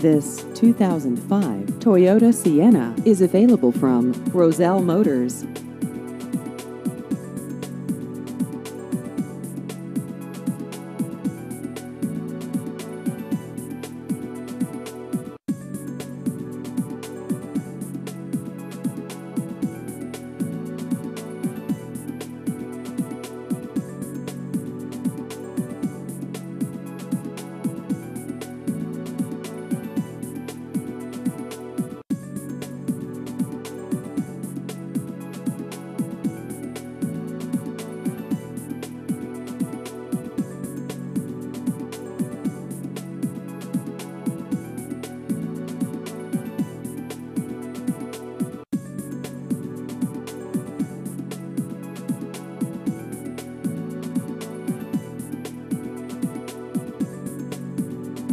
This 2005 Toyota Sienna is available from Roselle Motors.